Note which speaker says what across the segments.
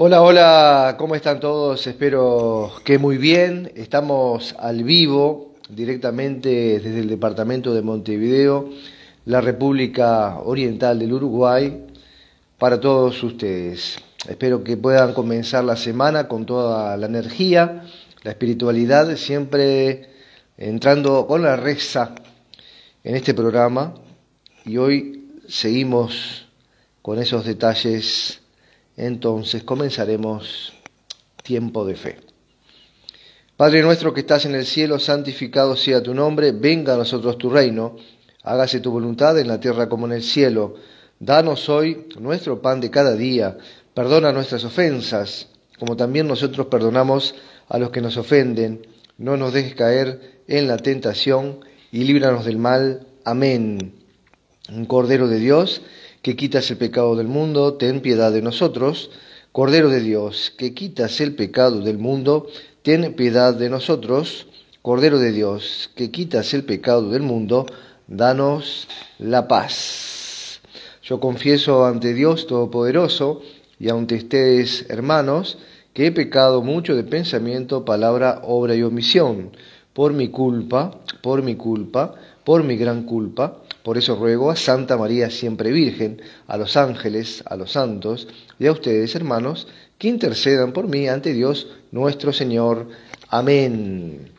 Speaker 1: Hola, hola, ¿cómo están todos? Espero que muy bien. Estamos al vivo directamente desde el departamento de Montevideo, la República Oriental del Uruguay, para todos ustedes. Espero que puedan comenzar la semana con toda la energía, la espiritualidad, siempre entrando con la reza en este programa. Y hoy seguimos con esos detalles entonces comenzaremos tiempo de fe. Padre nuestro que estás en el cielo, santificado sea tu nombre, venga a nosotros tu reino, hágase tu voluntad en la tierra como en el cielo. Danos hoy nuestro pan de cada día, perdona nuestras ofensas, como también nosotros perdonamos a los que nos ofenden. No nos dejes caer en la tentación y líbranos del mal. Amén. Un Cordero de Dios que quitas el pecado del mundo, ten piedad de nosotros. Cordero de Dios, que quitas el pecado del mundo, ten piedad de nosotros. Cordero de Dios, que quitas el pecado del mundo, danos la paz. Yo confieso ante Dios Todopoderoso y ante ustedes, hermanos, que he pecado mucho de pensamiento, palabra, obra y omisión, por mi culpa, por mi culpa, por mi gran culpa por eso ruego a Santa María siempre Virgen, a los ángeles, a los santos y a ustedes, hermanos, que intercedan por mí ante Dios nuestro Señor. Amén.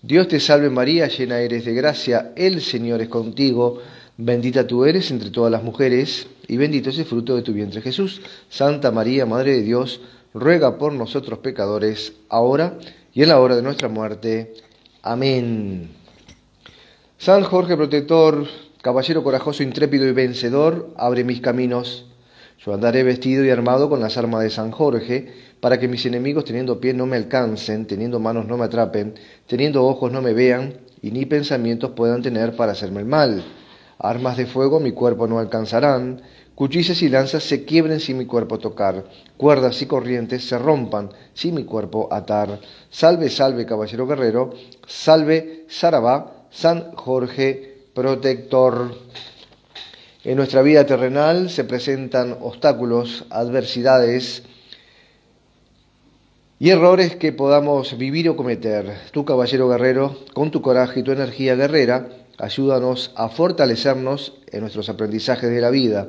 Speaker 1: Dios te salve María, llena eres de gracia, el Señor es contigo, bendita tú eres entre todas las mujeres, y bendito es el fruto de tu vientre Jesús. Santa María, Madre de Dios, ruega por nosotros pecadores, ahora y en la hora de nuestra muerte. Amén. San Jorge Protector, Caballero corajoso, intrépido y vencedor, abre mis caminos. Yo andaré vestido y armado con las armas de San Jorge, para que mis enemigos teniendo pie no me alcancen, teniendo manos no me atrapen, teniendo ojos no me vean, y ni pensamientos puedan tener para hacerme el mal. Armas de fuego mi cuerpo no alcanzarán, cuchillas y lanzas se quiebren sin mi cuerpo tocar, cuerdas y corrientes se rompan sin mi cuerpo atar. Salve, salve, caballero guerrero, salve, Sarabá, San Jorge, protector. En nuestra vida terrenal se presentan obstáculos, adversidades y errores que podamos vivir o cometer. Tú, caballero guerrero, con tu coraje y tu energía guerrera, ayúdanos a fortalecernos en nuestros aprendizajes de la vida.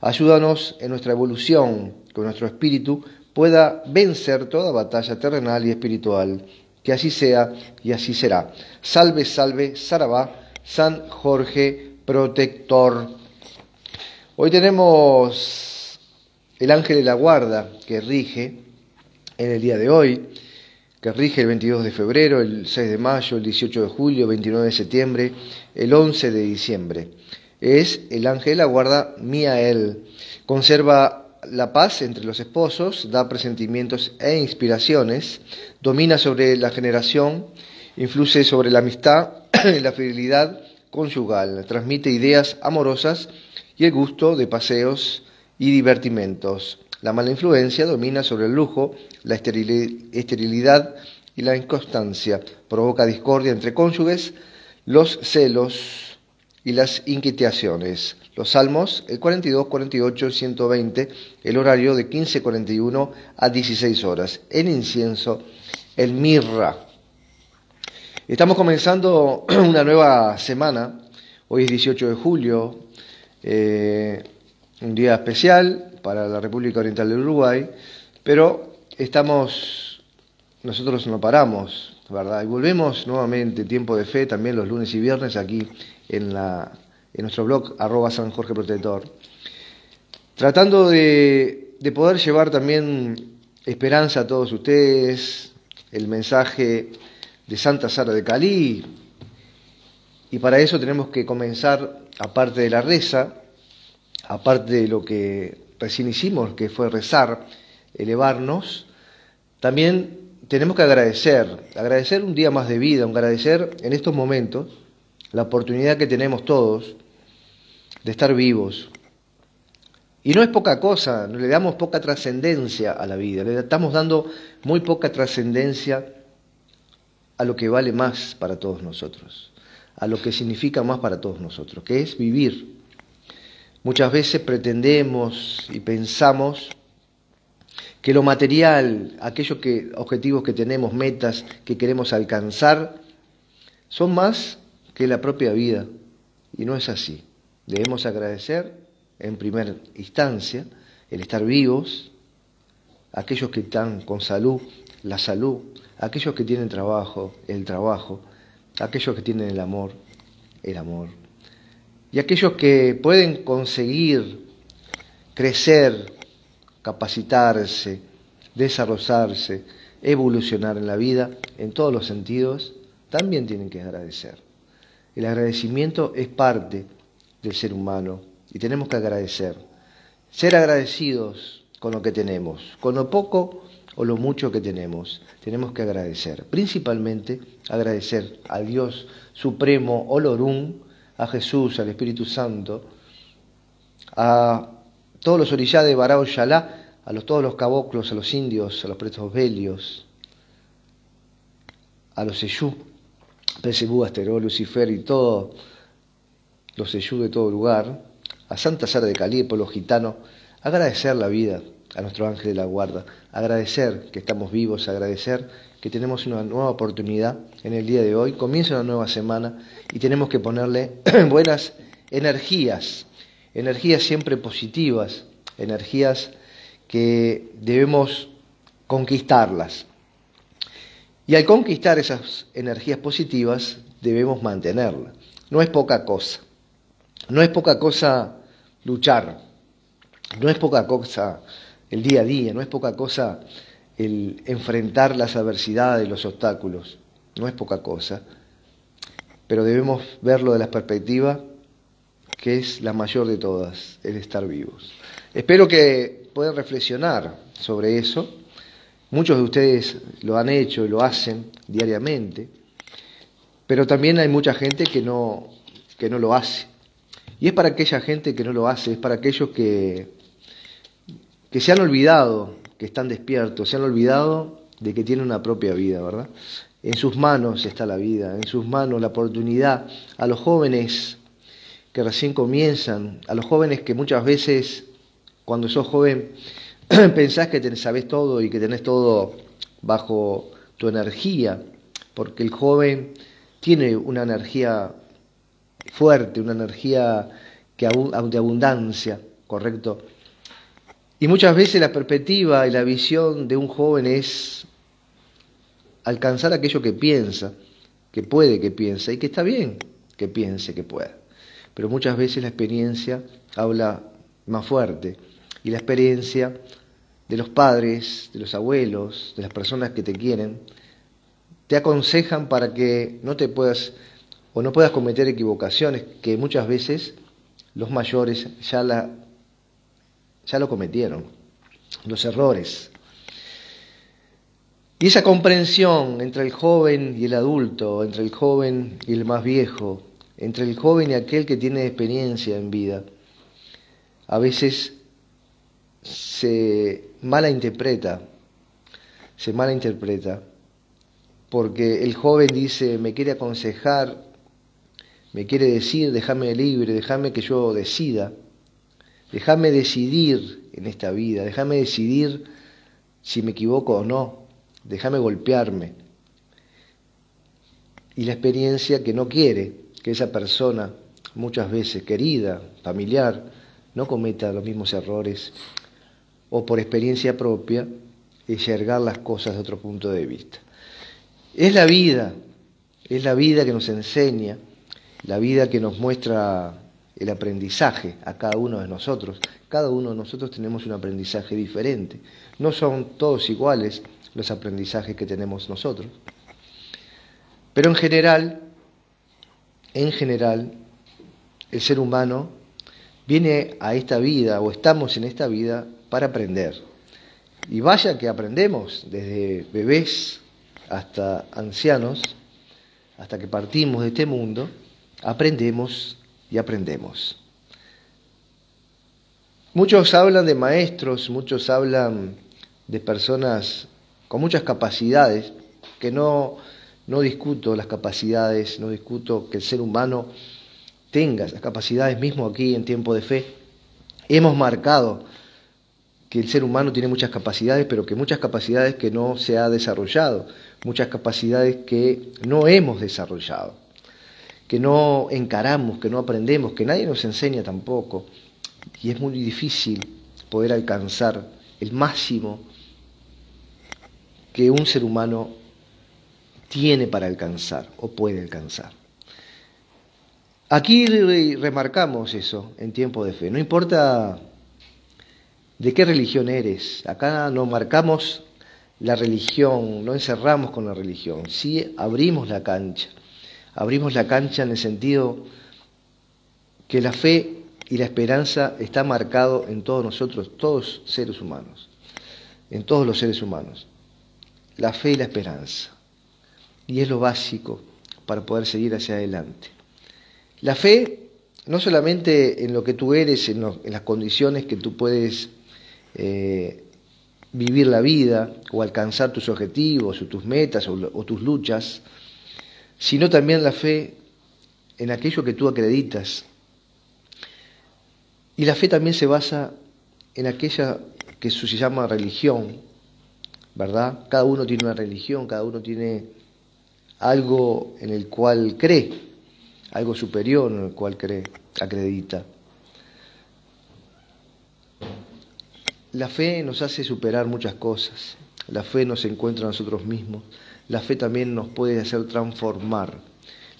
Speaker 1: Ayúdanos en nuestra evolución, que nuestro espíritu pueda vencer toda batalla terrenal y espiritual. Que así sea y así será. Salve, salve, Sarabá. San Jorge Protector. Hoy tenemos el ángel de la guarda que rige en el día de hoy, que rige el 22 de febrero, el 6 de mayo, el 18 de julio, 29 de septiembre, el 11 de diciembre. Es el ángel de la guarda Miael. Conserva la paz entre los esposos, da presentimientos e inspiraciones, domina sobre la generación, influye sobre la amistad, y la fidelidad conyugal, transmite ideas amorosas y el gusto de paseos y divertimentos. La mala influencia domina sobre el lujo, la esterilidad y la inconstancia, provoca discordia entre cónyuges, los celos y las inquietaciones. Los salmos, el 42, 48, 120, el horario de 15.41 a 16 horas, el incienso, el mirra. Estamos comenzando una nueva semana, hoy es 18 de julio, eh, un día especial para la República Oriental del Uruguay, pero estamos, nosotros no paramos, ¿verdad? Y volvemos nuevamente, tiempo de fe, también los lunes y viernes aquí en, en nuestro blog arroba San tratando de, de poder llevar también esperanza a todos ustedes, el mensaje de Santa Sara de Cali. Y para eso tenemos que comenzar, aparte de la reza, aparte de lo que recién hicimos, que fue rezar, elevarnos, también tenemos que agradecer, agradecer un día más de vida, agradecer en estos momentos la oportunidad que tenemos todos de estar vivos. Y no es poca cosa, le damos poca trascendencia a la vida, le estamos dando muy poca trascendencia a lo que vale más para todos nosotros, a lo que significa más para todos nosotros, que es vivir. Muchas veces pretendemos y pensamos que lo material, aquellos que, objetivos que tenemos, metas que queremos alcanzar, son más que la propia vida. Y no es así. Debemos agradecer en primera instancia el estar vivos, aquellos que están con salud, la salud, aquellos que tienen trabajo, el trabajo, aquellos que tienen el amor, el amor, y aquellos que pueden conseguir crecer, capacitarse, desarrollarse, evolucionar en la vida, en todos los sentidos, también tienen que agradecer. El agradecimiento es parte del ser humano y tenemos que agradecer. Ser agradecidos con lo que tenemos, con lo poco o lo mucho que tenemos. Tenemos que agradecer, principalmente agradecer al Dios Supremo Olorum, a Jesús, al Espíritu Santo, a todos los orillades, de Barao Yalá, a todos los caboclos, a los indios, a los pretos belios, a los Seyú, Pesebú, Asteró, Lucifer y todos los Seyú de todo lugar, a Santa Sara de a los gitanos, agradecer la vida, a nuestro ángel de la guarda, agradecer que estamos vivos, agradecer que tenemos una nueva oportunidad en el día de hoy, comienza una nueva semana y tenemos que ponerle buenas energías, energías siempre positivas, energías que debemos conquistarlas. Y al conquistar esas energías positivas debemos mantenerlas. No es poca cosa. No es poca cosa luchar. No es poca cosa el día a día, no es poca cosa el enfrentar las adversidades los obstáculos, no es poca cosa, pero debemos verlo de la perspectiva que es la mayor de todas, el estar vivos. Espero que puedan reflexionar sobre eso. Muchos de ustedes lo han hecho y lo hacen diariamente, pero también hay mucha gente que no, que no lo hace. Y es para aquella gente que no lo hace, es para aquellos que que se han olvidado que están despiertos, se han olvidado de que tienen una propia vida, ¿verdad? En sus manos está la vida, en sus manos la oportunidad. A los jóvenes que recién comienzan, a los jóvenes que muchas veces cuando sos joven pensás que sabes sabés todo y que tenés todo bajo tu energía, porque el joven tiene una energía fuerte, una energía que de abundancia, ¿correcto? Y muchas veces la perspectiva y la visión de un joven es alcanzar aquello que piensa, que puede que piensa y que está bien que piense que pueda. Pero muchas veces la experiencia habla más fuerte y la experiencia de los padres, de los abuelos, de las personas que te quieren, te aconsejan para que no te puedas o no puedas cometer equivocaciones que muchas veces los mayores ya la ya lo cometieron, los errores. Y esa comprensión entre el joven y el adulto, entre el joven y el más viejo, entre el joven y aquel que tiene experiencia en vida, a veces se mala interpreta se mala interpreta porque el joven dice, me quiere aconsejar, me quiere decir, déjame libre, déjame que yo decida. Déjame decidir en esta vida, déjame decidir si me equivoco o no, déjame golpearme. Y la experiencia que no quiere que esa persona, muchas veces querida, familiar, no cometa los mismos errores o por experiencia propia yergar las cosas de otro punto de vista. Es la vida, es la vida que nos enseña, la vida que nos muestra el aprendizaje a cada uno de nosotros. Cada uno de nosotros tenemos un aprendizaje diferente. No son todos iguales los aprendizajes que tenemos nosotros. Pero en general, en general, el ser humano viene a esta vida o estamos en esta vida para aprender. Y vaya que aprendemos desde bebés hasta ancianos, hasta que partimos de este mundo, aprendemos y aprendemos. Muchos hablan de maestros, muchos hablan de personas con muchas capacidades, que no, no discuto las capacidades, no discuto que el ser humano tenga las capacidades mismo aquí en tiempo de fe. Hemos marcado que el ser humano tiene muchas capacidades, pero que muchas capacidades que no se ha desarrollado, muchas capacidades que no hemos desarrollado que no encaramos, que no aprendemos, que nadie nos enseña tampoco. Y es muy difícil poder alcanzar el máximo que un ser humano tiene para alcanzar o puede alcanzar. Aquí remarcamos eso en tiempo de fe. No importa de qué religión eres, acá no marcamos la religión, no encerramos con la religión, sí abrimos la cancha abrimos la cancha en el sentido que la fe y la esperanza está marcado en todos nosotros, todos seres humanos, en todos los seres humanos. La fe y la esperanza. Y es lo básico para poder seguir hacia adelante. La fe, no solamente en lo que tú eres, en, las condiciones que tú puedes eh, vivir la vida o alcanzar tus objetivos o tus metas o tus luchas, sino también la fe en aquello que tú acreditas. Y la fe también se basa en aquella que se llama religión, ¿verdad? Cada uno tiene una religión, cada uno tiene algo en el cual cree, algo superior en el cual cree, acredita. La fe nos hace superar muchas cosas, la fe nos encuentra a nosotros mismos, la fe también nos puede hacer transformar.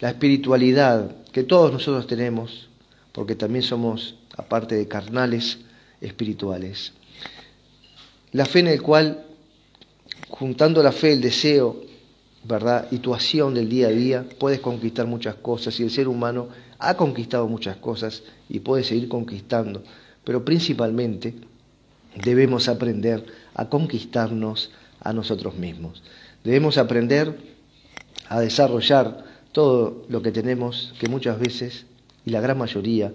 Speaker 1: La espiritualidad que todos nosotros tenemos, porque también somos, aparte de carnales, espirituales. La fe en el cual, juntando la fe, el deseo, ¿verdad? Y tu acción del día a día, puedes conquistar muchas cosas. Y el ser humano ha conquistado muchas cosas y puede seguir conquistando. Pero principalmente debemos aprender a conquistarnos a nosotros mismos. Debemos aprender a desarrollar todo lo que tenemos, que muchas veces, y la gran mayoría,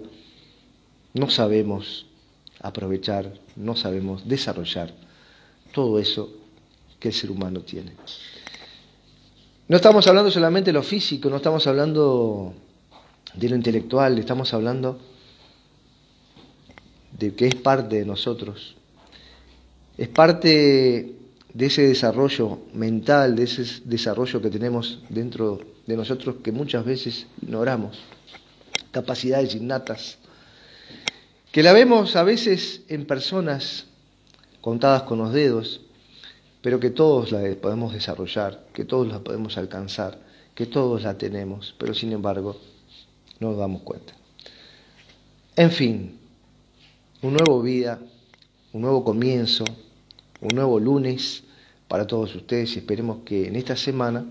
Speaker 1: no sabemos aprovechar, no sabemos desarrollar todo eso que el ser humano tiene. No estamos hablando solamente de lo físico, no estamos hablando de lo intelectual, estamos hablando de que es parte de nosotros. Es parte de ese desarrollo mental, de ese desarrollo que tenemos dentro de nosotros que muchas veces ignoramos, capacidades innatas, que la vemos a veces en personas contadas con los dedos, pero que todos la podemos desarrollar, que todos la podemos alcanzar, que todos la tenemos, pero sin embargo no nos damos cuenta. En fin, un nuevo vida, un nuevo comienzo, un nuevo lunes para todos ustedes y esperemos que en esta semana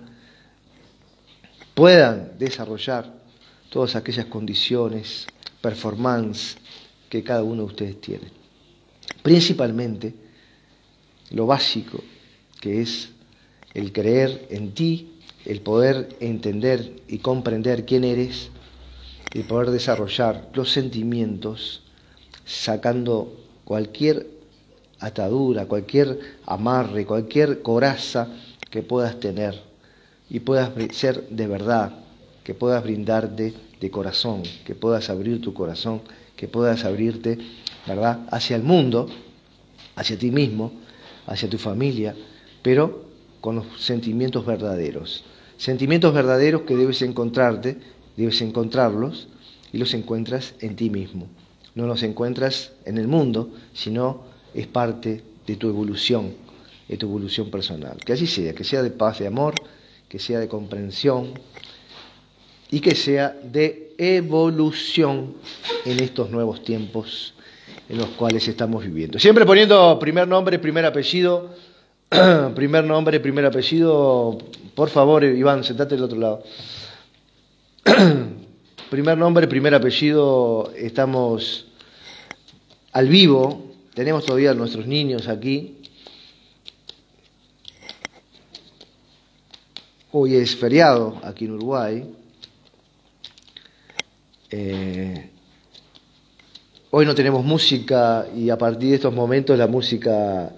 Speaker 1: puedan desarrollar todas aquellas condiciones, performance que cada uno de ustedes tiene. Principalmente lo básico que es el creer en ti, el poder entender y comprender quién eres, el poder desarrollar los sentimientos, sacando cualquier atadura, cualquier amarre, cualquier coraza que puedas tener y puedas ser de verdad, que puedas brindarte de corazón, que puedas abrir tu corazón, que puedas abrirte, ¿verdad?, hacia el mundo, hacia ti mismo, hacia tu familia, pero con los sentimientos verdaderos. Sentimientos verdaderos que debes encontrarte, debes encontrarlos y los encuentras en ti mismo. No los encuentras en el mundo, sino es parte de tu evolución, de tu evolución personal. Que así sea, que sea de paz, de amor, que sea de comprensión y que sea de evolución en estos nuevos tiempos en los cuales estamos viviendo. Siempre poniendo primer nombre, primer apellido, primer nombre, primer apellido, por favor, Iván, sentate del otro lado. primer nombre, primer apellido, estamos al vivo tenemos todavía a nuestros niños aquí. Hoy es feriado aquí en Uruguay. Eh, hoy no tenemos música y a partir de estos momentos la música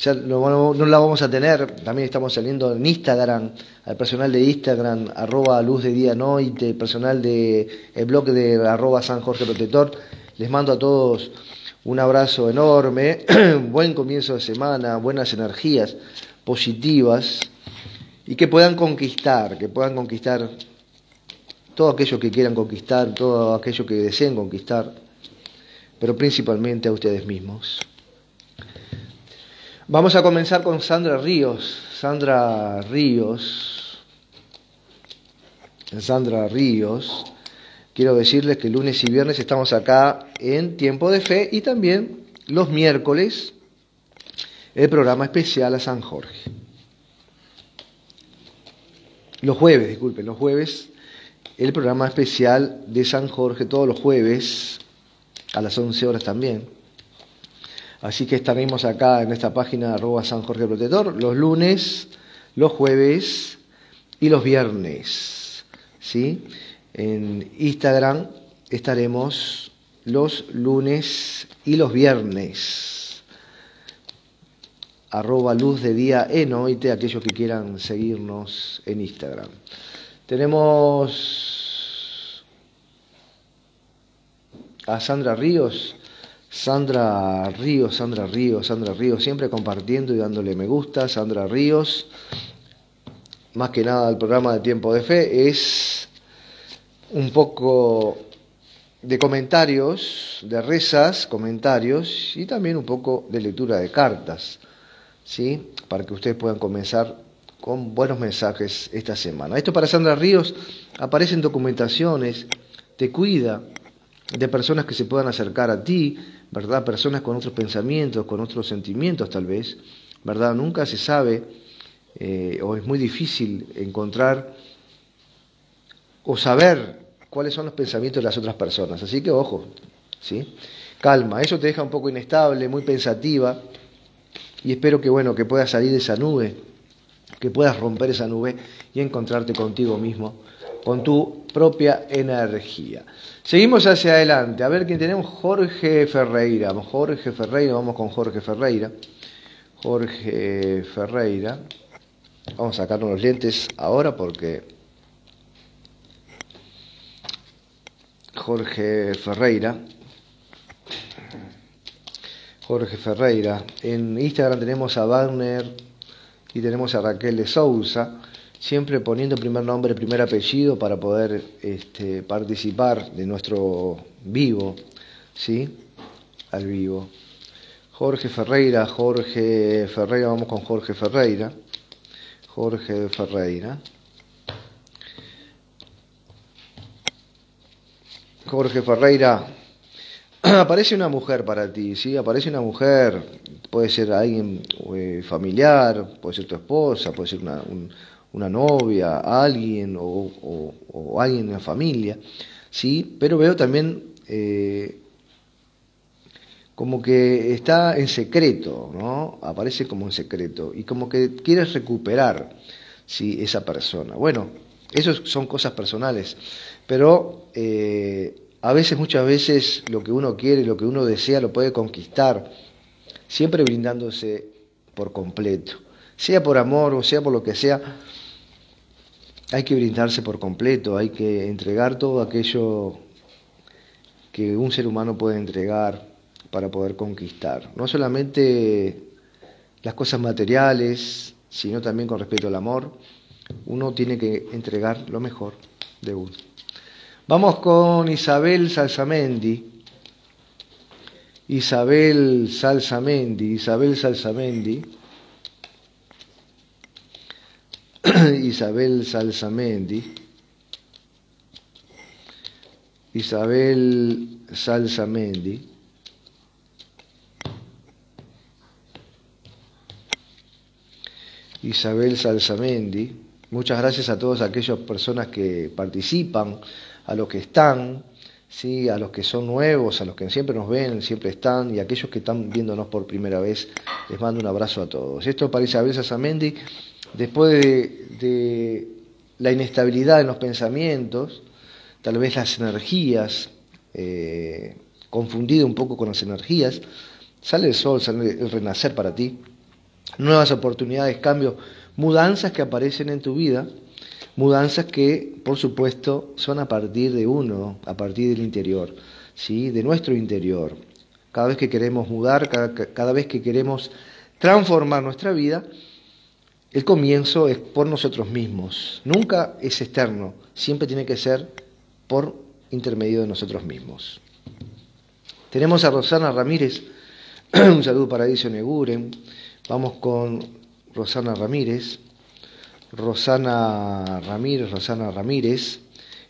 Speaker 1: ya no, la vamos a tener. También estamos saliendo en Instagram, al personal de Instagram, arroba luz de día noite, personal del blog de arroba San Protector. Les mando a todos un abrazo enorme, buen comienzo de semana, buenas energías positivas y que puedan conquistar, que puedan conquistar todo aquello que quieran conquistar, todo aquello que deseen conquistar, pero principalmente a ustedes mismos. Vamos a comenzar con Sandra Ríos. Sandra Ríos. Sandra Ríos Quiero decirles que lunes y viernes estamos acá en Tiempo de Fe y también los miércoles el programa especial a San Jorge. Los jueves, disculpen, los jueves el programa especial de San Jorge todos los jueves a las 11 horas también. Así que estaremos acá en esta página arroba San Jorge Protector los lunes, los jueves y los viernes. ¿Sí? En Instagram estaremos los lunes y los viernes. Arroba luz de día enoite, aquellos que quieran seguirnos en Instagram. Tenemos a Sandra Ríos. Sandra Ríos, Sandra Ríos, Sandra Ríos, siempre compartiendo y dándole me gusta. Sandra Ríos, más que nada el programa de Tiempo de Fe, es un poco de comentarios, de rezas, comentarios y también un poco de lectura de cartas, ¿sí? Para que ustedes puedan comenzar con buenos mensajes esta semana. Esto para Sandra Ríos aparecen documentaciones, te cuida de personas que se puedan acercar a ti, ¿verdad? Personas con otros pensamientos, con otros sentimientos tal vez, ¿verdad? Nunca se sabe eh, o es muy difícil encontrar o saber cuáles son los pensamientos de las otras personas. Así que ojo, ¿sí? Calma, eso te deja un poco inestable, muy pensativa. Y espero que bueno, que puedas salir de esa nube, que puedas romper esa nube y encontrarte contigo mismo, con tu propia energía. Seguimos hacia adelante, a ver quién tenemos, Jorge Ferreira. Jorge Ferreira, vamos con Jorge Ferreira. Jorge Ferreira. Vamos a sacarnos los lentes ahora porque Jorge Ferreira. Jorge Ferreira. En Instagram tenemos a Wagner y tenemos a Raquel de Sousa, siempre poniendo primer nombre, primer apellido para poder este, participar de nuestro vivo, ¿sí? Al vivo. Jorge Ferreira, Jorge Ferreira, vamos con Jorge Ferreira. Jorge Ferreira. Jorge Ferreira, aparece una mujer para ti, ¿sí? Aparece una mujer, puede ser alguien eh, familiar, puede ser tu esposa, puede ser una, novia, alguien o, alguien en la familia, ¿sí? Pero veo también eh, como que está en secreto, ¿no? Aparece como en secreto y como que quieres recuperar, ¿sí? Esa persona. Bueno, esas son cosas personales pero eh, a veces, muchas veces, lo que uno quiere, lo que uno desea, lo puede conquistar, siempre brindándose por completo, sea por amor o sea por lo que sea. Hay que brindarse por completo, hay que entregar todo aquello que un ser humano puede entregar para poder conquistar. No solamente las cosas materiales, sino también con respecto al amor, uno tiene que entregar lo mejor de uno. Vamos con Isabel Salsamendi. Isabel Salsamendi, Isabel Salsamendi. Isabel Salsamendi. Isabel Salsamendi. Isabel Salsamendi. Muchas gracias a todas aquellas personas que participan a los que están, ¿sí? a los que son nuevos, a los que siempre nos ven, siempre están, y a aquellos que están viéndonos por primera vez, les mando un abrazo a todos. Esto parece a veces a después de, la inestabilidad en los pensamientos, tal vez las energías, eh, confundido un poco con las energías, sale el sol, sale el renacer para ti, nuevas oportunidades, cambios, mudanzas que aparecen en tu vida Mudanzas que, por supuesto, son a partir de uno, a partir del interior, ¿sí? de nuestro interior. Cada vez que queremos mudar, cada, vez que queremos transformar nuestra vida, el comienzo es por nosotros mismos. Nunca es externo, siempre tiene que ser por intermedio de nosotros mismos. Tenemos a Rosana Ramírez. Un saludo para Edicio Neguren. Vamos con Rosana Ramírez. Rosana Ramírez, Rosana Ramírez.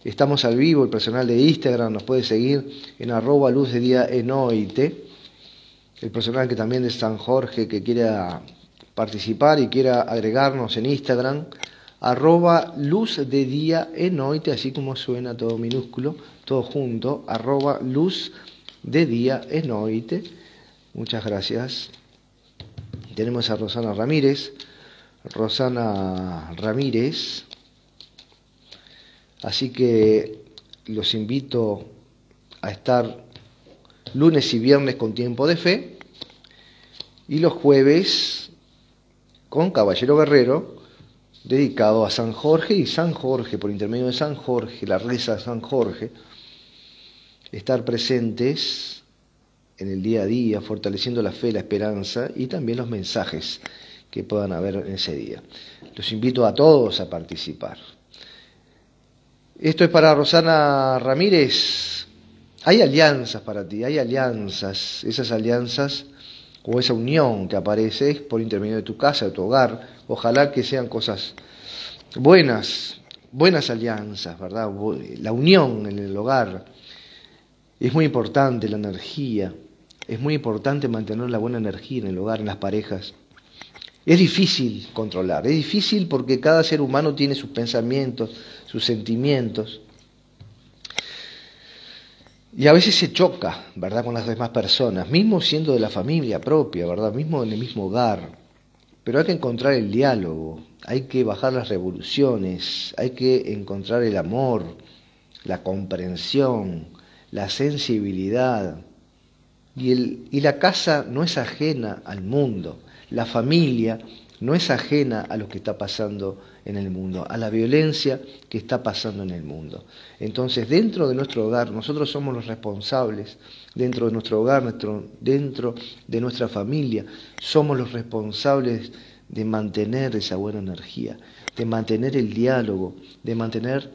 Speaker 1: Estamos al vivo, el personal de Instagram nos puede seguir en arroba luz de día enoite. El personal que también de San Jorge que quiera participar y quiera agregarnos en Instagram, arroba luz de día enoite, así como suena todo minúsculo, todo junto, arroba luz de día enoite. Muchas gracias. Tenemos a Rosana Ramírez. Rosana Ramírez. Así que los invito a estar lunes y viernes con tiempo de fe y los jueves con Caballero Guerrero dedicado a San Jorge y San Jorge, por intermedio de San Jorge, la reza de San Jorge, estar presentes en el día a día, fortaleciendo la fe, la esperanza y también los mensajes que puedan haber en ese día. Los invito a todos a participar. Esto es para Rosana Ramírez. Hay alianzas para ti, hay alianzas. Esas alianzas o esa unión que aparece por intermedio de tu casa, de tu hogar. Ojalá que sean cosas buenas, buenas alianzas, ¿verdad? La unión en el hogar. Es muy importante la energía. Es muy importante mantener la buena energía en el hogar, en las parejas. Es difícil controlar, es difícil porque cada ser humano tiene sus pensamientos, sus sentimientos. Y a veces se choca, ¿verdad?, con las demás personas, mismo siendo de la familia propia, ¿verdad?, mismo en el mismo hogar. Pero hay que encontrar el diálogo, hay que bajar las revoluciones, hay que encontrar el amor, la comprensión, la sensibilidad. Y, el, y la casa no es ajena al mundo la familia no es ajena a lo que está pasando en el mundo, a la violencia que está pasando en el mundo. Entonces, dentro de nuestro hogar, nosotros somos los responsables, dentro de nuestro hogar, nuestro, dentro de nuestra familia, somos los responsables de mantener esa buena energía, de mantener el diálogo, de mantener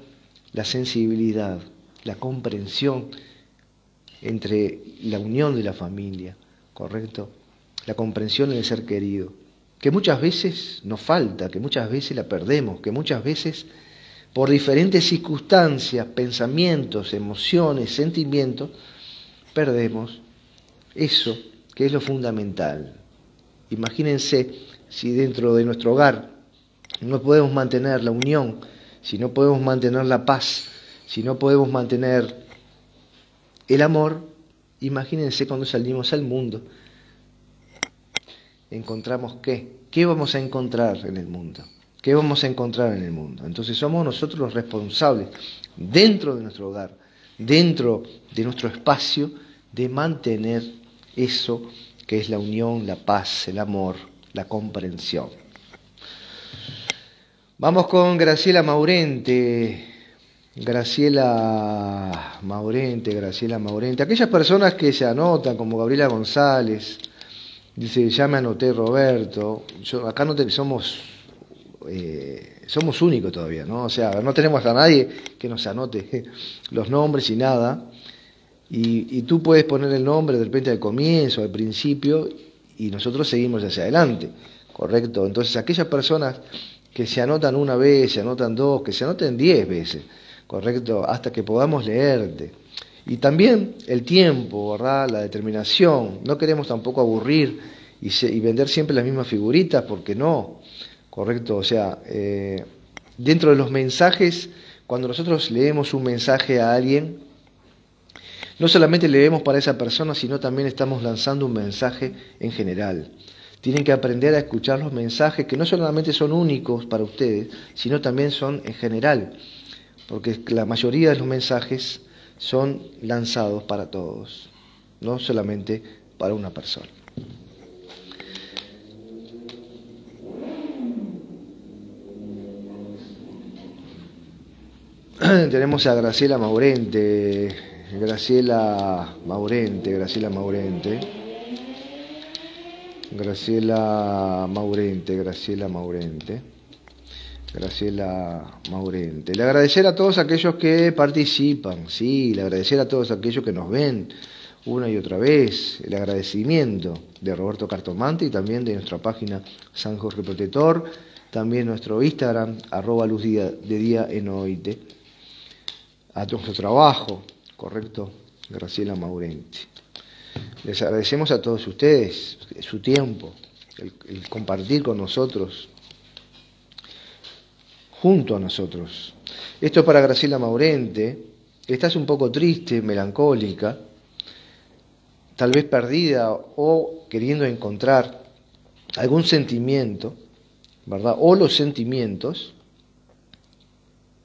Speaker 1: la sensibilidad, la comprensión entre la unión de la familia, ¿correcto? la comprensión en el ser querido, que muchas veces nos falta, que muchas veces la perdemos, que muchas veces por diferentes circunstancias, pensamientos, emociones, sentimientos, perdemos eso que es lo fundamental. Imagínense si dentro de nuestro hogar no podemos mantener la unión, si no podemos mantener la paz, si no podemos mantener el amor, imagínense cuando salimos al mundo encontramos qué? ¿Qué vamos a encontrar en el mundo? ¿Qué vamos a encontrar en el mundo? Entonces somos nosotros los responsables, dentro de nuestro hogar, dentro de nuestro espacio, de mantener eso que es la unión, la paz, el amor, la comprensión. Vamos con Graciela Maurente. Graciela Maurente, Graciela Maurente. Aquellas personas que se anotan, como Gabriela González, Dice, ya me anoté Roberto. Yo, acá no te, somos, eh, somos únicos todavía, ¿no? O sea, no tenemos a nadie que nos anote los nombres y nada. Y, y tú puedes poner el nombre de repente al comienzo, al principio, y nosotros seguimos hacia adelante, ¿correcto? Entonces, aquellas personas que se anotan una vez, se anotan dos, que se anoten diez veces, ¿correcto? Hasta que podamos leerte. Y también el tiempo, ¿verdad? La determinación. No queremos tampoco aburrir y, vender siempre las mismas figuritas, porque no, correcto. O sea, eh, dentro de los mensajes, cuando nosotros leemos un mensaje a alguien, no solamente leemos para esa persona, sino también estamos lanzando un mensaje en general. Tienen que aprender a escuchar los mensajes que no solamente son únicos para ustedes, sino también son en general, porque la mayoría de los mensajes son lanzados para todos, no solamente para una persona. Tenemos a Graciela Maurente, Graciela Maurente, Graciela Maurente, Graciela Maurente, Graciela Maurente. Graciela Maurente. Le agradecer a todos aquellos que participan, sí, le agradecer a todos aquellos que nos ven una y otra vez. El agradecimiento de Roberto Cartomante y también de nuestra página San Jorge Protector, también nuestro Instagram, arroba luz de día en OIT. A nuestro trabajo, correcto, Graciela Maurente. Les agradecemos a todos ustedes su tiempo, el compartir con nosotros junto a nosotros. Esto es para Graciela Maurente, que estás un poco triste, melancólica, tal vez perdida o queriendo encontrar algún sentimiento, ¿verdad? O los sentimientos,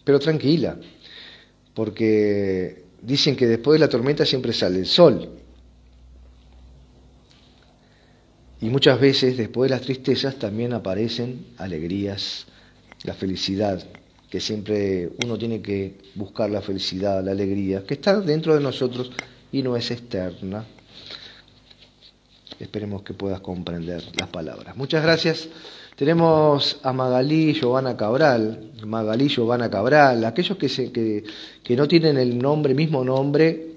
Speaker 1: pero tranquila, porque dicen que después de la tormenta siempre sale el sol. Y muchas veces después de las tristezas también aparecen alegrías la felicidad, que siempre uno tiene que buscar la felicidad, la alegría, que está dentro de nosotros y no es externa. Esperemos que puedas comprender las palabras. Muchas gracias. Tenemos a Magalí Giovanna Cabral, Magalí Giovanna Cabral, aquellos que, se, que, no tienen el nombre, mismo nombre,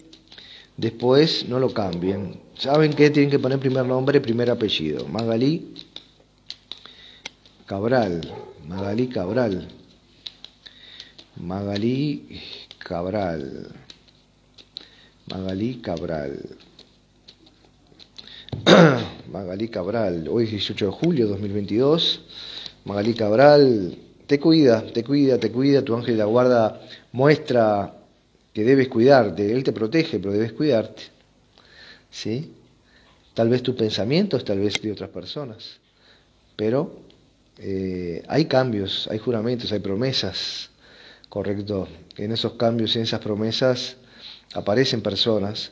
Speaker 1: después no lo cambien. Saben qué? tienen que poner primer nombre, primer apellido. Magalí Cabral, Magalí Cabral. Magalí Cabral. Magalí Cabral. Magalí Cabral, hoy es 18 de julio de 2022. Magalí Cabral, te cuida, te cuida, te cuida, tu ángel de la guarda muestra que debes cuidarte, él te protege, pero debes cuidarte. ¿Sí? Tal vez tus pensamientos, tal vez de otras personas, pero eh, hay cambios, hay juramentos, hay promesas, correcto. En esos cambios y en esas promesas aparecen personas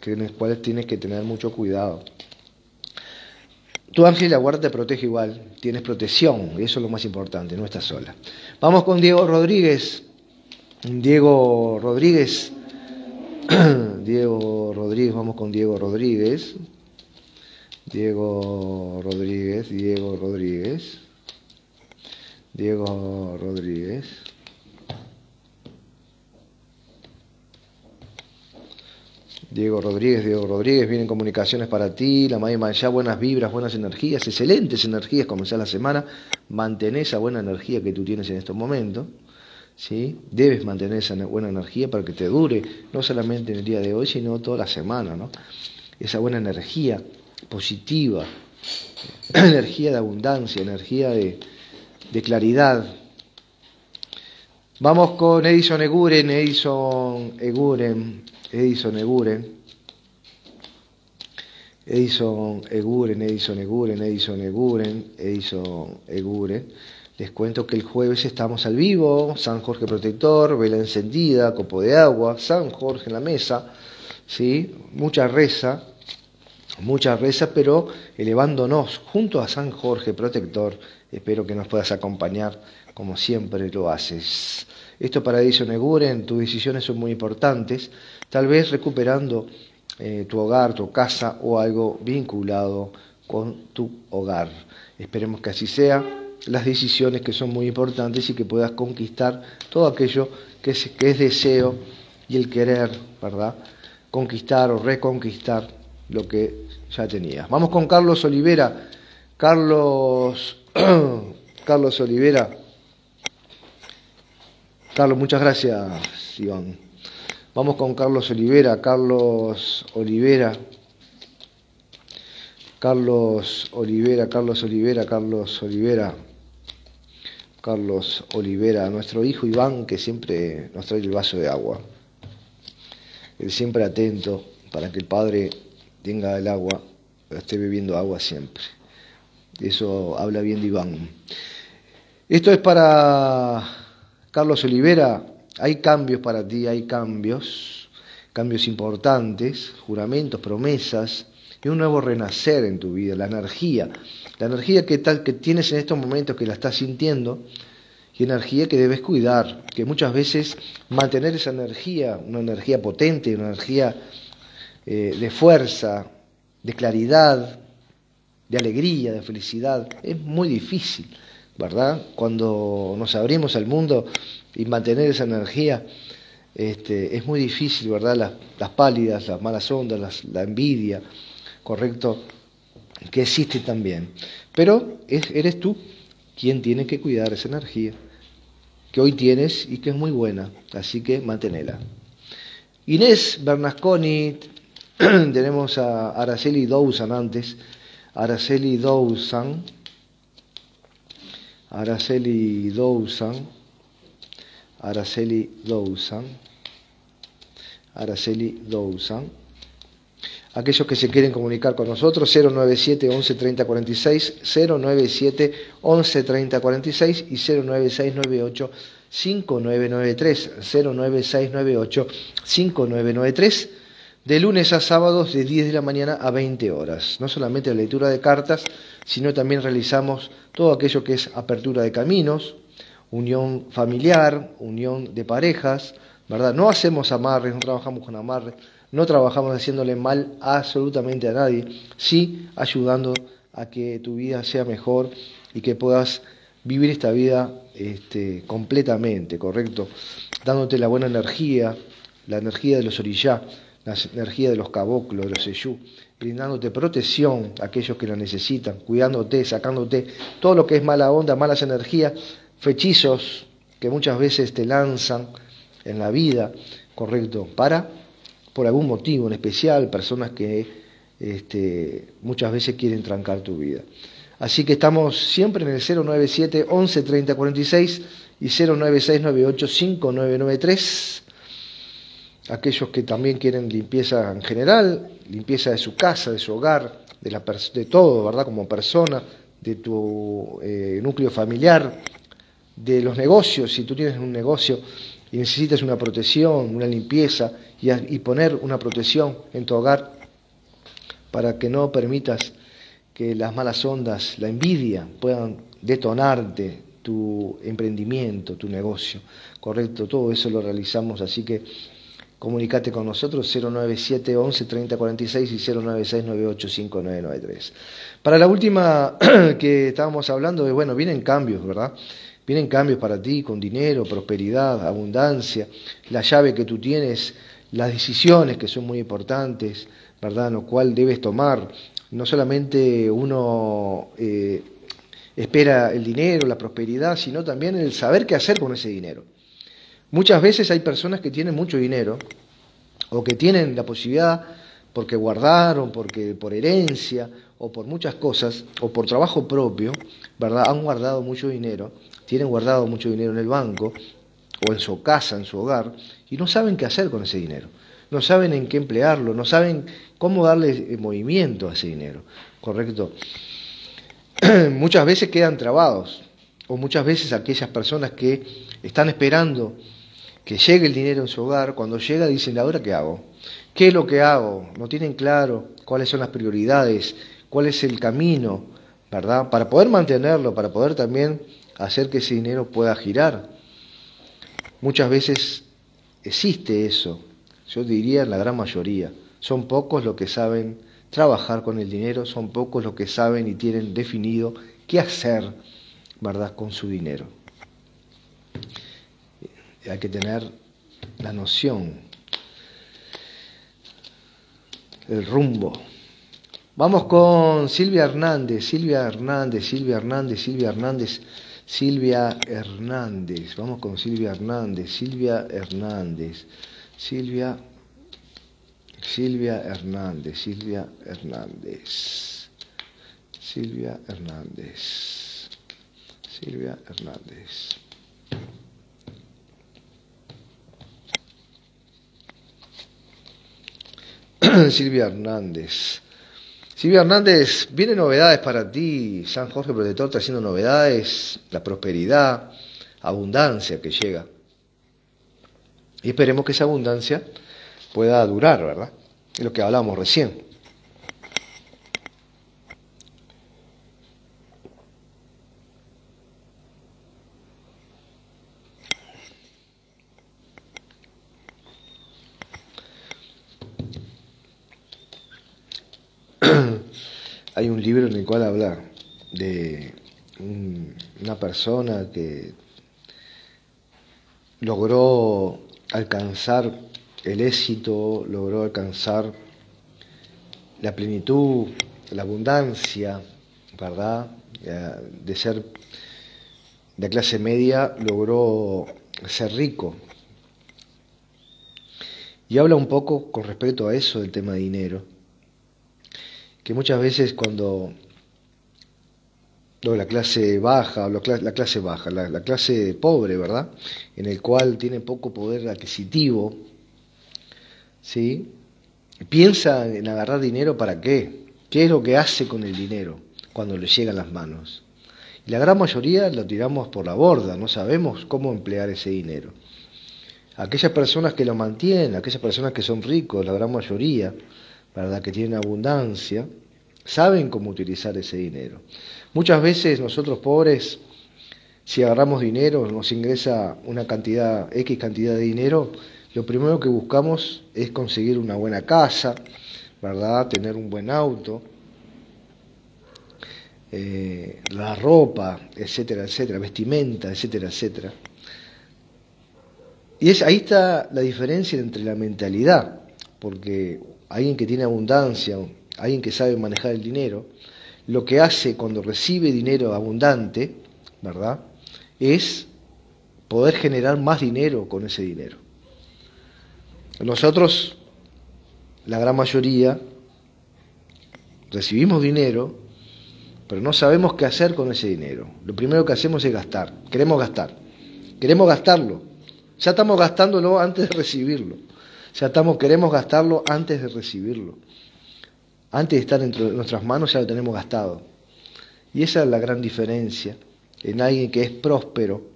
Speaker 1: que, en las cuales tienes que tener mucho cuidado. Tú, ángel la guarda te protege igual, tienes protección, y eso es lo más importante, no estás sola. Vamos con Diego Rodríguez. Diego Rodríguez. Diego Rodríguez, vamos con Diego Rodríguez. Diego Rodríguez, Diego Rodríguez, Diego Rodríguez. Diego Rodríguez, Diego Rodríguez, vienen comunicaciones para ti, la mañana ya buenas vibras, buenas energías, excelentes energías, comenzar la semana, mantén esa buena energía que tú tienes en estos momentos, ¿sí? Debes mantener esa buena energía para que te dure, no solamente en el día de hoy, sino toda la semana, ¿no? Esa buena energía positiva, energía de abundancia, energía de, claridad. Vamos con Edison Eguren, Edison Eguren, Edison Eguren. Edison Eguren, Edison Eguren, Edison Eguren, Edison Eguren. Les cuento que el jueves estamos al vivo, San Jorge Protector, vela encendida, copo de agua, San Jorge en la mesa, ¿sí? mucha reza, muchas rezas, pero elevándonos junto a San Jorge Protector. Espero que nos puedas acompañar como siempre lo haces. Esto para dios neguren tus decisiones son muy importantes, tal vez recuperando eh, tu hogar, tu casa o algo vinculado con tu hogar. Esperemos que así sea, las decisiones que son muy importantes y que puedas conquistar todo aquello que que es deseo y el querer, ¿verdad? Conquistar o reconquistar lo que ya tenía. Vamos con Carlos Olivera. Carlos, Carlos Olivera. Carlos, muchas gracias, Iván. Vamos con Carlos Olivera. Carlos Olivera. Carlos Olivera, Carlos Olivera, Carlos Olivera, Carlos Olivera, nuestro hijo Iván que siempre nos trae el vaso de agua. Él siempre atento para que el padre tenga el agua, esté bebiendo agua siempre. Eso habla bien de Iván. Esto es para Carlos Olivera. Hay cambios para ti, hay cambios, cambios importantes, juramentos, promesas y un nuevo renacer en tu vida, la energía. La energía que, que tienes en estos momentos, que la estás sintiendo, y energía que debes cuidar, que muchas veces mantener esa energía, una energía potente, una energía eh, de fuerza, de claridad, de alegría, de felicidad. Es muy difícil, ¿verdad? Cuando nos abrimos al mundo y mantener esa energía, este, es muy difícil, ¿verdad? Las, pálidas, las malas ondas, la envidia, ¿correcto? Que existe también. Pero eres tú quien tiene que cuidar esa energía que hoy tienes y que es muy buena, así que manténela. Inés Bernasconi tenemos a Araceli Dousan antes. Araceli Dousan, Araceli Dousan, Araceli Dousan, Araceli Dousan, Aquellos que se quieren comunicar con nosotros, 097 11 46, 097 11 46 y 09698 5993, 09698 5993 de lunes a sábados de 10 de la mañana a 20 horas. No solamente la lectura de cartas, sino también realizamos todo aquello que es apertura de caminos, unión familiar, unión de parejas, ¿verdad? No hacemos amarres, no trabajamos con amarres, no trabajamos haciéndole mal absolutamente a nadie, sí ayudando a que tu vida sea mejor y que puedas vivir esta vida este, completamente, ¿correcto? Dándote la buena energía, la energía de los orillá, la energía de los caboclos, de los seyú, brindándote protección a aquellos que la necesitan, cuidándote, sacándote todo lo que es mala onda, malas energías, fechizos que muchas veces te lanzan en la vida, correcto, para, por algún motivo en especial, personas que este, muchas veces quieren trancar tu vida. Así que estamos siempre en el 097 11 46 y 096 98 5993 aquellos que también quieren limpieza en general, limpieza de su casa, de su hogar, de, la de todo, ¿verdad? Como persona, de tu eh, núcleo familiar, de los negocios, si tú tienes un negocio y necesitas una protección, una limpieza, y poner una protección en tu hogar para que no permitas que las malas ondas, la envidia, puedan detonarte tu emprendimiento, tu negocio. Correcto, todo eso lo realizamos, así que Comunicate con nosotros 097 11 30 46 y 096 98 Para la última que estábamos hablando, bueno, vienen cambios, ¿verdad? Vienen cambios para ti con dinero, prosperidad, abundancia, la llave que tú tienes, las decisiones que son muy importantes, ¿verdad? Lo cual debes tomar. No solamente uno eh, espera el dinero, la prosperidad, sino también el saber qué hacer con ese dinero. Muchas veces hay personas que tienen mucho dinero o que tienen la posibilidad porque guardaron, porque por herencia o por muchas cosas o por trabajo propio, ¿verdad? Han guardado mucho dinero, tienen guardado mucho dinero en el banco o en su casa, en su hogar y no saben qué hacer con ese dinero. No saben en qué emplearlo, no saben cómo darle eh, movimiento a ese dinero, ¿correcto? muchas veces quedan trabados o muchas veces aquellas personas que están esperando que llegue el dinero en su hogar, cuando llega dicen, ahora qué hago, qué es lo que hago, no tienen claro cuáles son las prioridades, cuál es el camino, ¿verdad? Para poder mantenerlo, para poder también hacer que ese dinero pueda girar. Muchas veces existe eso, yo diría en la gran mayoría. Son pocos los que saben trabajar con el dinero, son pocos los que saben y tienen definido qué hacer, ¿verdad?, con su dinero hay que tener la noción, el rumbo. Vamos con Silvia Hernández, Silvia Hernández, Silvia Hernández, Silvia Hernández, Silvia Hernández. Vamos con Silvia Hernández, Silvia Hernández, Silvia, Silvia Hernández, Silvia Hernández, Silvia Hernández, Silvia Hernández. Silvia Hernández. Silvia Hernández, vienen novedades para ti. San Jorge Protector está haciendo novedades, la prosperidad, abundancia que llega. Y esperemos que esa abundancia pueda durar, ¿verdad? Es lo que hablábamos recién. hablar, de una persona que logró alcanzar el éxito, logró alcanzar la plenitud, la abundancia, ¿verdad? Eh, de ser de clase media, logró ser rico. Y habla un poco con respecto a eso del tema dinero, que muchas veces cuando la clase baja, la clase, la clase baja, la, clase pobre, ¿verdad? En el cual tiene poco poder adquisitivo, ¿sí? Piensa en agarrar dinero para qué, qué es lo que hace con el dinero cuando le llegan las manos. la gran mayoría lo tiramos por la borda, no sabemos cómo emplear ese dinero. Aquellas personas que lo mantienen, aquellas personas que son ricos, la gran mayoría, ¿verdad? Que tienen abundancia, saben cómo utilizar ese dinero. Muchas veces nosotros pobres, si agarramos dinero, nos ingresa una cantidad, X cantidad de dinero, lo primero que buscamos es conseguir una buena casa, ¿verdad? Tener un buen auto, eh, la ropa, etcétera, etcétera, vestimenta, etcétera, etcétera. Y es, ahí está la diferencia entre la mentalidad, porque alguien que tiene abundancia, alguien que sabe manejar el dinero, lo que hace cuando recibe dinero abundante, ¿verdad? Es poder generar más dinero con ese dinero. Nosotros, la gran mayoría, recibimos dinero, pero no sabemos qué hacer con ese dinero. Lo primero que hacemos es gastar, queremos gastar, queremos gastarlo. Ya estamos gastándolo antes de recibirlo. Ya estamos, queremos gastarlo antes de recibirlo antes de estar entre nuestras manos ya lo tenemos gastado. Y esa es la gran diferencia en alguien que es próspero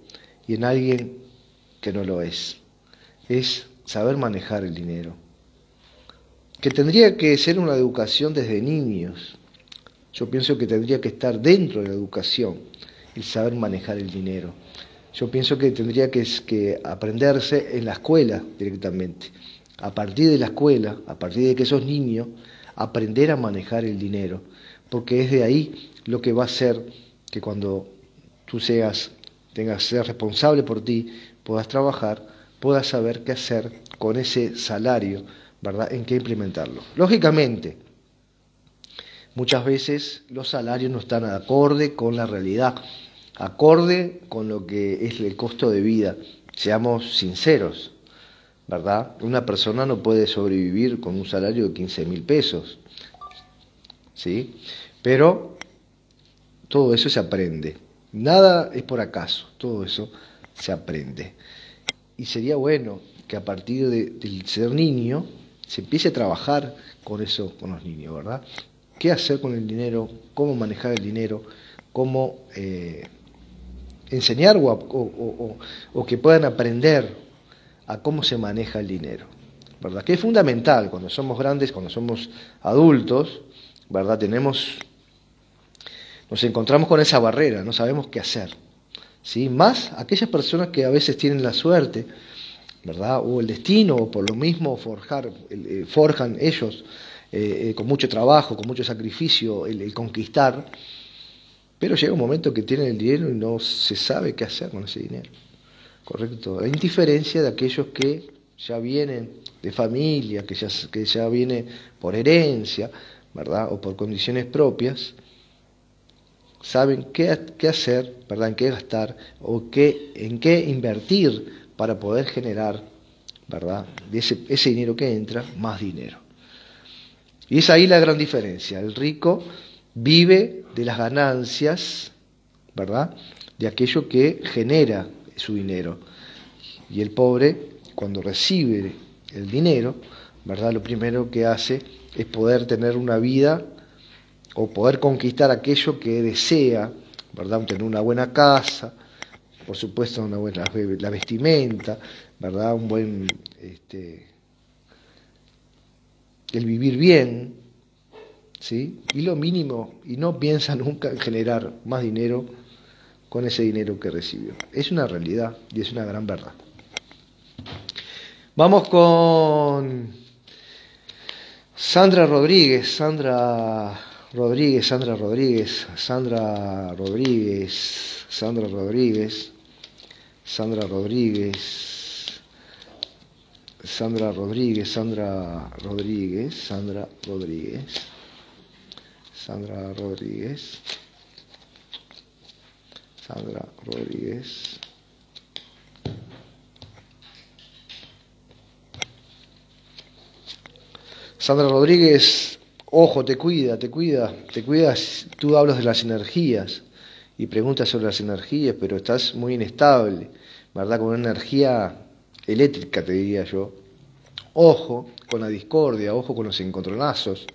Speaker 1: y en alguien que no lo es. Es saber manejar el dinero. Que tendría que ser una educación desde niños. Yo pienso que tendría que estar dentro de la educación el saber manejar el dinero. Yo pienso que tendría que, que aprenderse en la escuela directamente. A partir de la escuela, a partir de que sos niño, aprender a manejar el dinero, porque es de ahí lo que va a hacer que cuando tú seas, tengas, ser responsable por ti, puedas trabajar, puedas saber qué hacer con ese salario, ¿verdad? En qué implementarlo. Lógicamente, muchas veces los salarios no están acorde con la realidad, acorde con lo que es el costo de vida. Seamos sinceros, ¿verdad? Una persona no puede sobrevivir con un salario de 15 mil pesos, ¿sí? Pero todo eso se aprende. Nada es por acaso, todo eso se aprende. Y sería bueno que a partir de, del ser niño se empiece a trabajar con eso, con los niños, ¿verdad? ¿Qué hacer con el dinero? ¿Cómo manejar el dinero? ¿Cómo eh, enseñar o, o que puedan aprender a cómo se maneja el dinero, ¿verdad? Que es fundamental cuando somos grandes, cuando somos adultos, ¿verdad? Tenemos, nos encontramos con esa barrera, no sabemos qué hacer, ¿sí? Más aquellas personas que a veces tienen la suerte, ¿verdad? O el destino, o por lo mismo forjar, eh, forjan ellos eh, eh, con mucho trabajo, con mucho sacrificio, el, el conquistar, pero llega un momento que tienen el dinero y no se sabe qué hacer con ese dinero. Correcto. En diferencia de aquellos que ya vienen de familia, que ya, que ya viene por herencia, ¿verdad? O por condiciones propias, saben qué, hacer, ¿verdad? En qué gastar o qué, en qué invertir para poder generar, ¿verdad? De ese, ese dinero que entra, más dinero. Y es ahí la gran diferencia. El rico vive de las ganancias, ¿verdad? De aquello que genera su dinero. Y el pobre, cuando recibe el dinero, ¿verdad? Lo primero que hace es poder tener una vida o poder conquistar aquello que desea, ¿verdad? Tener una buena casa, por supuesto una buena la vestimenta, ¿verdad? Un buen este, el vivir bien, ¿sí? Y lo mínimo y no piensa nunca en generar más dinero con ese dinero que recibió. Es una realidad y es una gran verdad. Vamos con Sandra Rodríguez, Sandra Rodríguez, Sandra Rodríguez, Sandra Rodríguez, Sandra Rodríguez, Sandra Rodríguez, Sandra Rodríguez, Sandra Rodríguez, Sandra Rodríguez, Sandra Rodríguez. Sandra Rodríguez. Sandra Rodríguez, ojo, te cuida, te cuida, te cuidas. Tú hablas de las energías y preguntas sobre las energías, pero estás muy inestable, ¿verdad? Con una energía eléctrica, te diría yo. Ojo con la discordia, ojo con los encontronazos,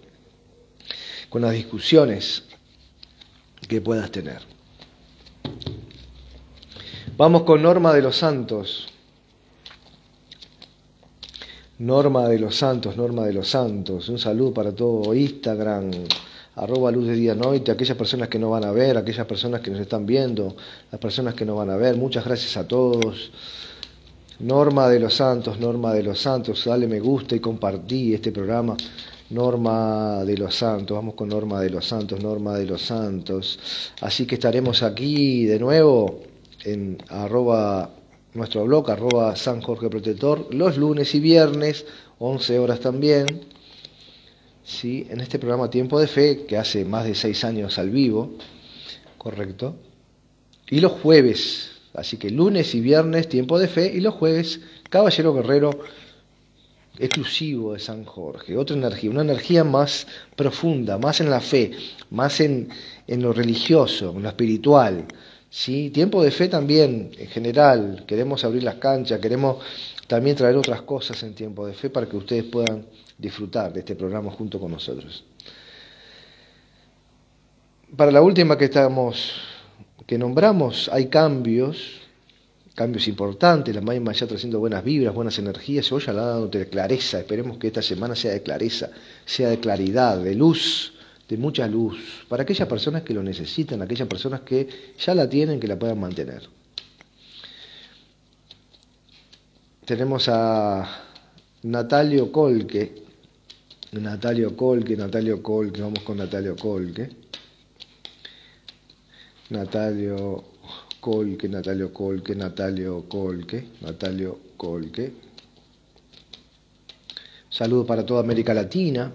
Speaker 1: con las discusiones que puedas tener. Vamos con Norma de los Santos. Norma de los Santos, Norma de los Santos. Un saludo para todo Instagram, arroba luz de día noite, aquellas personas que no van a ver, aquellas personas que nos están viendo, las personas que no van a ver. Muchas gracias a todos. Norma de los Santos, Norma de los Santos, dale me gusta y compartí este programa. Norma de los Santos, vamos con Norma de los Santos, Norma de los Santos. Así que estaremos aquí de nuevo en arroba nuestro blog, arroba San Jorge Protector, los lunes y viernes, 11 horas también. ¿sí? En este programa Tiempo de Fe, que hace más de 6 años al vivo, correcto. Y los jueves, así que lunes y viernes Tiempo de Fe, y los jueves Caballero Guerrero exclusivo de San Jorge, otra energía, una energía más profunda, más en la fe, más en, en lo religioso, en lo espiritual, ¿sí? Tiempo de fe también, en general, queremos abrir las canchas, queremos también traer otras cosas en tiempo de fe para que ustedes puedan disfrutar de este programa junto con nosotros. Para la última que estamos que nombramos, hay cambios, cambios importantes, la Maima ya traciendo buenas vibras, buenas energías, hoy ya la ha dado de clareza, esperemos que esta semana sea de clareza, sea de claridad, de luz, de mucha luz, para aquellas personas que lo necesitan, aquellas personas que ya la tienen, que la puedan mantener. Tenemos a Natalio Colque, Natalio Colque, Natalio Colque, vamos con Natalio Colque. Natalio Colque, Natalio Colque, Natalio Colque, Natalio Colque. Saludos para toda América Latina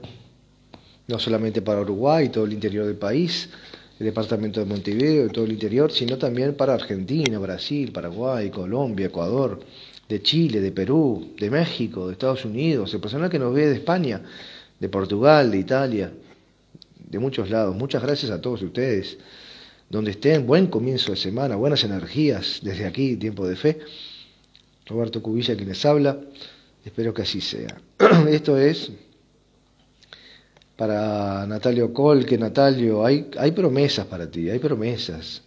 Speaker 1: no solamente para Uruguay, todo el interior del país, el departamento de Montevideo y todo el interior, sino también para Argentina, Brasil, Paraguay, Colombia, Ecuador, de Chile, de Perú, de México, de Estados Unidos, el personal que nos ve de España, de Portugal, de Italia, de muchos lados. Muchas gracias a todos ustedes. Donde estén, buen comienzo de semana, buenas energías desde aquí, tiempo de fe. Roberto Cubilla quien les habla, espero que así sea. Esto es para Natalio que Natalio, hay, hay promesas para ti, hay promesas.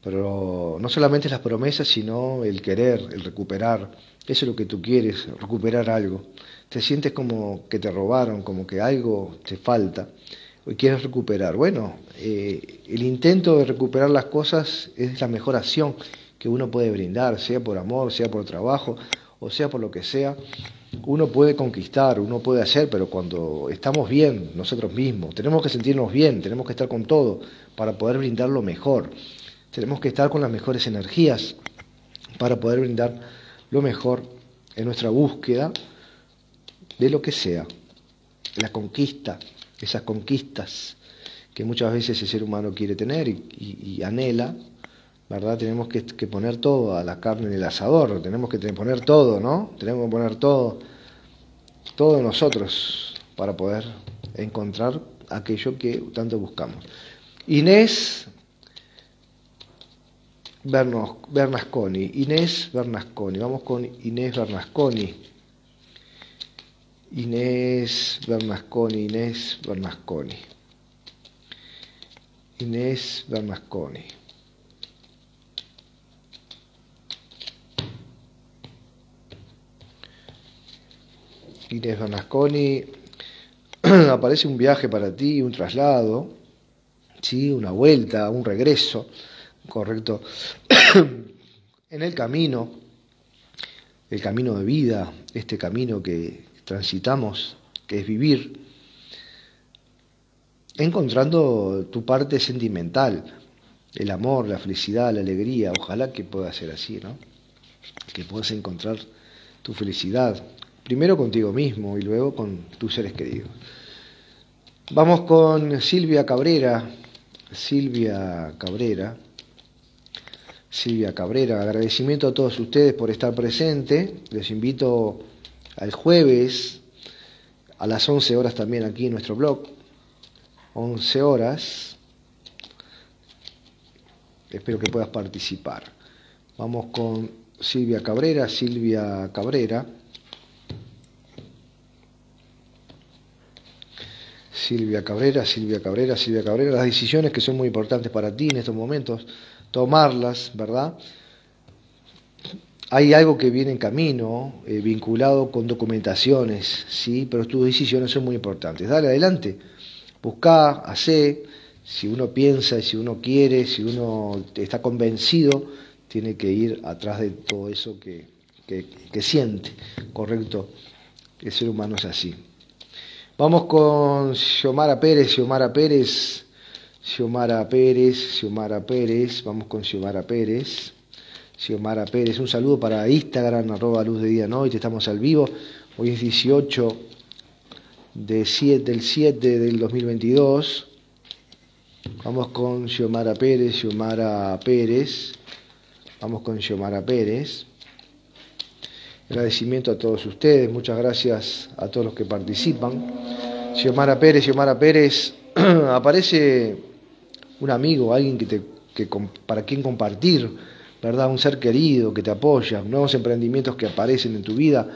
Speaker 1: Pero no solamente las promesas, sino el querer, el recuperar. Eso es lo que tú quieres, recuperar algo. Te sientes como que te robaron, como que algo te falta y quieres recuperar. Bueno, eh, el intento de recuperar las cosas es la mejor acción que uno puede brindar, sea por amor, sea por trabajo, o sea por lo que sea, uno puede conquistar, uno puede hacer, pero cuando estamos bien nosotros mismos, tenemos que sentirnos bien, tenemos que estar con todo para poder brindar lo mejor, tenemos que estar con las mejores energías para poder brindar lo mejor en nuestra búsqueda de lo que sea, la conquista, esas conquistas que muchas veces el ser humano quiere tener y, y anhela ¿verdad? Tenemos que, que, poner todo a la carne en el asador, tenemos que poner todo, ¿no? Tenemos que poner todo, todo nosotros para poder encontrar aquello que tanto buscamos. Inés Bernasconi, Inés Bernasconi, vamos con Inés Bernasconi. Inés Bernasconi, Inés Bernasconi. Inés Bernasconi. Inés Bernasconi, aparece un viaje para ti, un traslado, ¿sí? una vuelta, un regreso, correcto, en el camino, el camino de vida, este camino que transitamos, que es vivir, encontrando tu parte sentimental, el amor, la felicidad, la alegría, ojalá que pueda ser así, ¿no? Que puedas encontrar tu felicidad primero contigo mismo y luego con tus seres queridos. Vamos con Silvia Cabrera. Silvia Cabrera. Silvia Cabrera, agradecimiento a todos ustedes por estar presente. Les invito al jueves a las 11 horas también aquí en nuestro blog. 11 horas. Espero que puedas participar. Vamos con Silvia Cabrera, Silvia Cabrera. Silvia Cabrera, Silvia Cabrera, Silvia Cabrera, las decisiones que son muy importantes para ti en estos momentos, tomarlas, ¿verdad? Hay algo que viene en camino, eh, vinculado con documentaciones, ¿sí? Pero tus decisiones son muy importantes. Dale adelante, busca, hace, si uno piensa, si uno quiere, si uno está convencido, tiene que ir atrás de todo eso que siente, ¿correcto? El ser humano es así. Vamos con Xiomara Pérez, Xiomara Pérez, Xiomara Pérez, Xiomara Pérez, vamos con Xiomara Pérez, Xiomara Pérez, un saludo para Instagram, arroba luz de día noche, estamos al vivo, hoy es 18 de del 7 del 2022, vamos con Xiomara Pérez, Xiomara Pérez, vamos con Xiomara Pérez. Agradecimiento a todos ustedes, muchas gracias a todos los que participan. Xiomara Pérez, Xiomara Pérez, aparece un amigo, alguien que te, que, para quien compartir, ¿verdad? Un ser querido que te apoya, nuevos emprendimientos que aparecen en tu vida.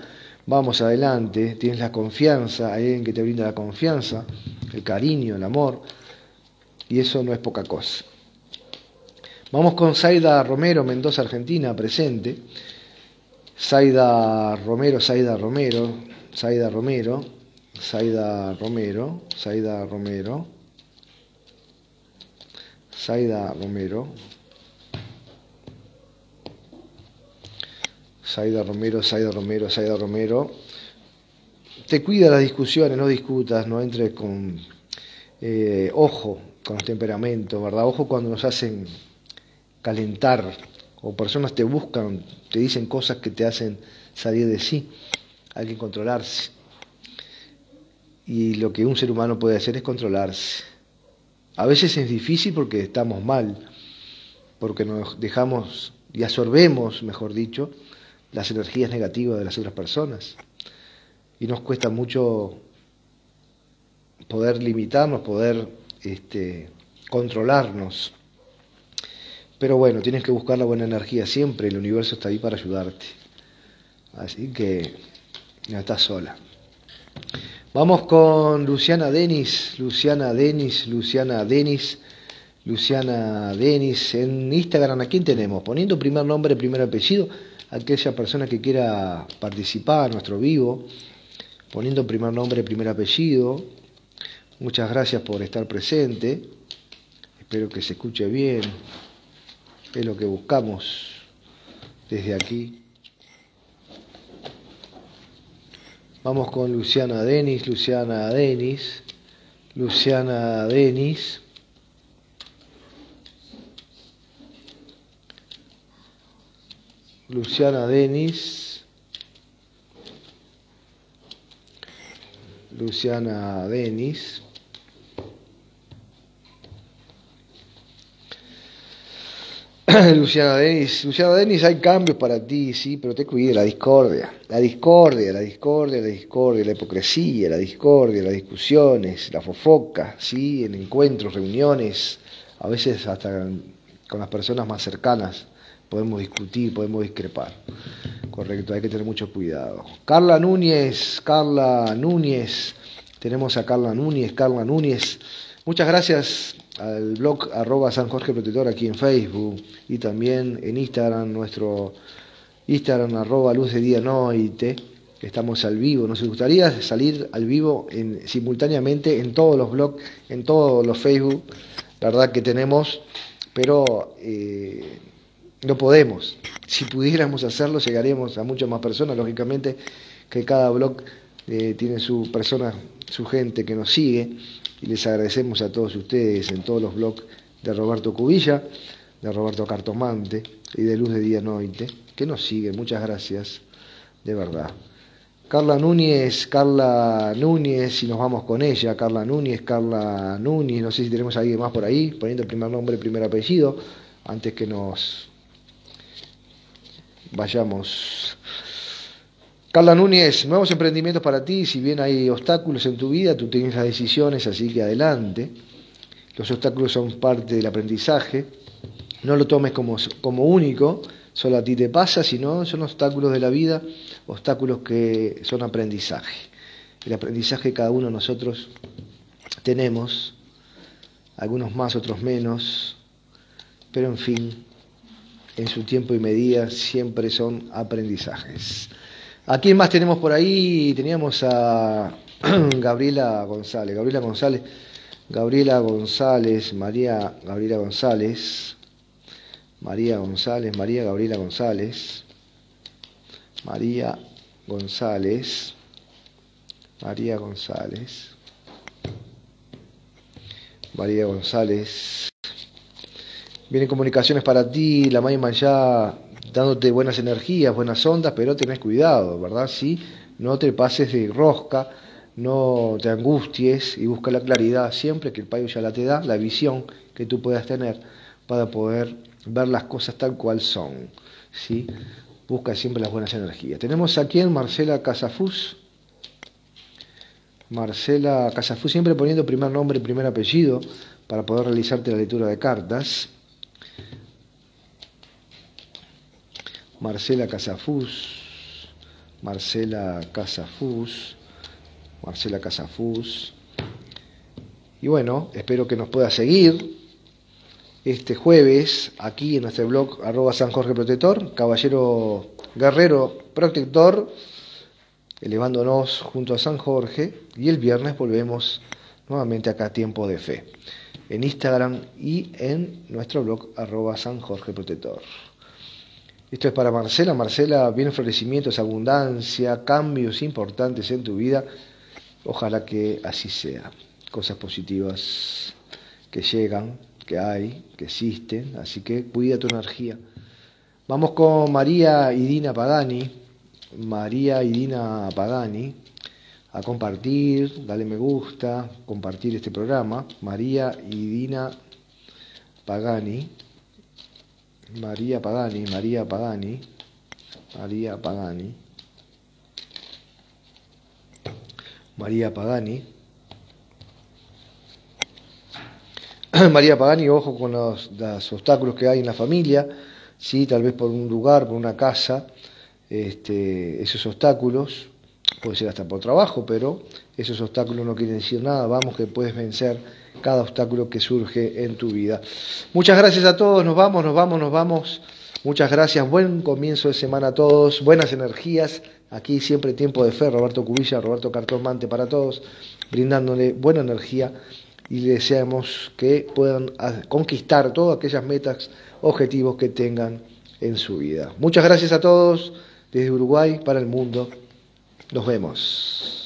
Speaker 1: Vamos adelante, tienes la confianza, hay alguien que te brinda la confianza, el cariño, el amor, y eso no es poca cosa. Vamos con Zaida Romero, Mendoza, Argentina, presente. Saida Romero, Saida Romero, Saida Romero, Saida Romero, Saida Romero, Saida Romero, Saida Romero, Saida Romero, Saida Romero. Te cuida las discusiones, no discutas, no entres con eh, ojo con los temperamentos, ¿verdad? Ojo cuando nos hacen calentar o personas te buscan, te dicen cosas que te hacen salir de sí. Hay que controlarse. Y lo que un ser humano puede hacer es controlarse. A veces es difícil porque estamos mal, porque nos dejamos y absorbemos, mejor dicho, las energías negativas de las otras personas. Y nos cuesta mucho poder limitarnos, poder este, controlarnos. Pero bueno, tienes que buscar la buena energía siempre, el universo está ahí para ayudarte. Así que no estás sola. Vamos con Luciana Denis, Luciana Denis, Luciana Denis, Luciana Denis. En Instagram, ¿a quién tenemos? Poniendo primer nombre, primer apellido, aquella persona que quiera participar, nuestro vivo, poniendo primer nombre, primer apellido. Muchas gracias por estar presente. Espero que se escuche bien es lo que buscamos desde aquí. Vamos con Luciana Denis, Luciana Denis, Luciana Denis. Luciana Denis. Luciana Denis. Luciana Denis, Luciana Denis, hay cambios para ti, sí, pero te cuide la discordia, la discordia, la discordia, la discordia, la hipocresía, la discordia, las discusiones, la fofoca, sí, en encuentros, reuniones, a veces hasta con las personas más cercanas podemos discutir, podemos discrepar. Correcto, hay que tener mucho cuidado. Carla Núñez, Carla Núñez, tenemos a Carla Núñez, Carla Núñez. Muchas gracias al blog arroba San Jorge Protector aquí en Facebook y también en Instagram, nuestro Instagram arroba luz de día noite, estamos al vivo. Nos gustaría salir al vivo en, simultáneamente en todos los blogs, en todos los Facebook, la verdad que tenemos, pero eh, no podemos. Si pudiéramos hacerlo, llegaríamos a muchas más personas, lógicamente, que cada blog eh, tiene su persona, su gente que nos sigue y les agradecemos a todos ustedes en todos los blogs de Roberto Cubilla, de Roberto Cartomante y de Luz de Día Noite, que nos siguen. Muchas gracias, de verdad. Carla Núñez, Carla Núñez, y nos vamos con ella, Carla Núñez, Carla Núñez, no sé si tenemos a alguien más por ahí, poniendo el primer nombre, el primer apellido, antes que nos vayamos Carla Núñez, nuevos emprendimientos para ti, si bien hay obstáculos en tu vida, tú tienes las decisiones, así que adelante. Los obstáculos son parte del aprendizaje, no lo tomes como, único, solo a ti te pasa, sino son obstáculos de la vida, obstáculos que son aprendizaje. El aprendizaje cada uno de nosotros tenemos, algunos más, otros menos, pero en fin, en su tiempo y medida siempre son aprendizajes. ¿A quién más tenemos por ahí? Teníamos a Gabriela González. Gabriela González. Gabriela González, María Gabriela González. María González, María Gabriela González. María González. María González. María González. Vienen comunicaciones para ti, la Mayman ya dándote buenas energías, buenas ondas, pero tenés cuidado, ¿verdad? Sí, no te pases de rosca, no te angusties y busca la claridad siempre que el payo ya la te da, la visión que tú puedas tener para poder ver las cosas tal cual son, ¿sí? Busca siempre las buenas energías. Tenemos aquí en Marcela Casafus. Marcela Casafus, siempre poniendo primer nombre, y primer apellido, para poder realizarte la lectura de cartas. Marcela Casafus, Marcela Casafus, Marcela Casafus. Y bueno, espero que nos pueda seguir este jueves aquí en nuestro blog arroba San Jorge Protector, Caballero Guerrero Protector, elevándonos junto a San Jorge y el viernes volvemos nuevamente acá a Tiempo de Fe, en Instagram y en nuestro blog arroba San Jorge Protector. Esto es para Marcela. Marcela, bien florecimientos, abundancia, cambios importantes en tu vida. Ojalá que así sea. Cosas positivas que llegan, que hay, que existen. Así que cuida tu energía. Vamos con María Idina Pagani. María Idina Pagani. A compartir, dale me gusta, compartir este programa. María Idina Pagani. María Pagani, María Pagani, María Pagani, María Pagani, María Pagani, ojo con los, obstáculos que hay en la familia, ¿sí? tal vez por un lugar, por una casa, este, esos obstáculos, puede ser hasta por trabajo, pero esos obstáculos no quieren decir nada, vamos que puedes vencer cada obstáculo que surge en tu vida. Muchas gracias a todos, nos vamos, nos vamos, nos vamos. Muchas gracias, buen comienzo de semana a todos, buenas energías. Aquí siempre tiempo de fe, Roberto Cubilla, Roberto Cartón Mante para todos, brindándole buena energía y deseamos que puedan conquistar todas aquellas metas, objetivos que tengan en su vida. Muchas gracias a todos desde Uruguay para el mundo. Nos vemos.